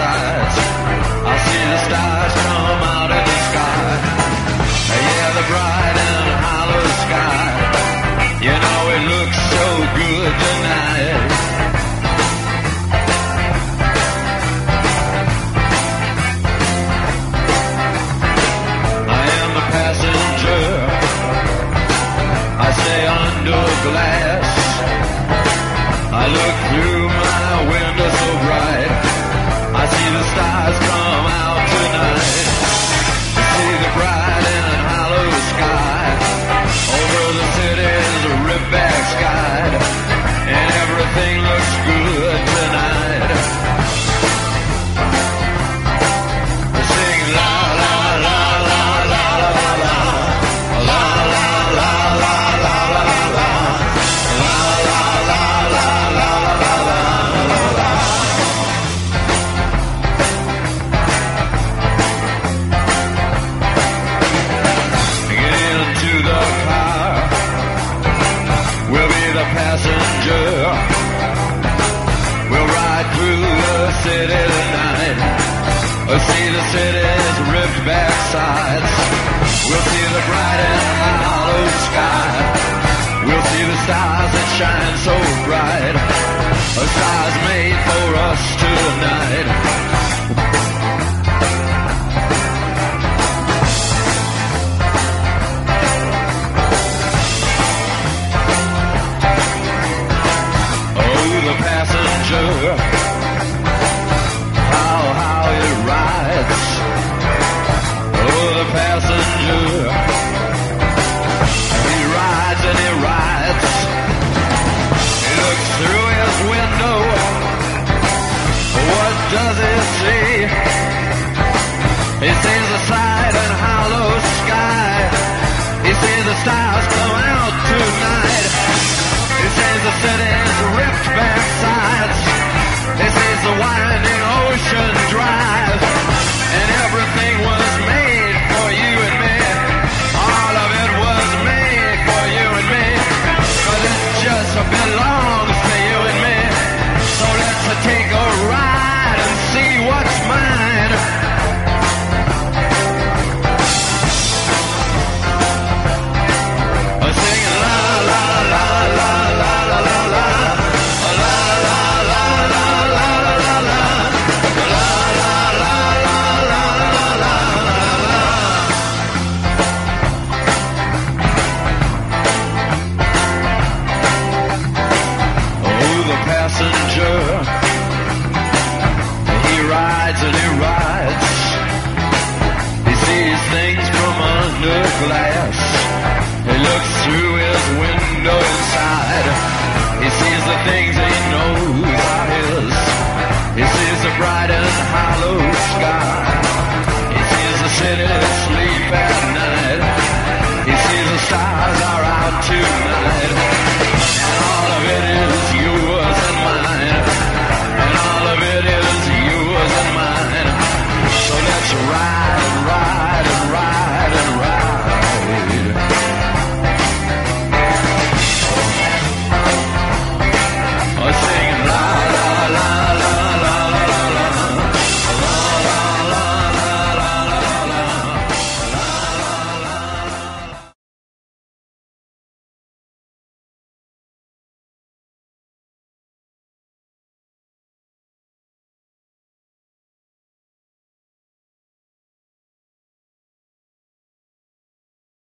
I see the stars. backsides. We'll see the bright and hollow sky. We'll see the stars that shine so bright. He sees the side and hollow sky. He sees the stars come out tonight. He sees the city. glass. He looks through his window inside. He sees the things he knows.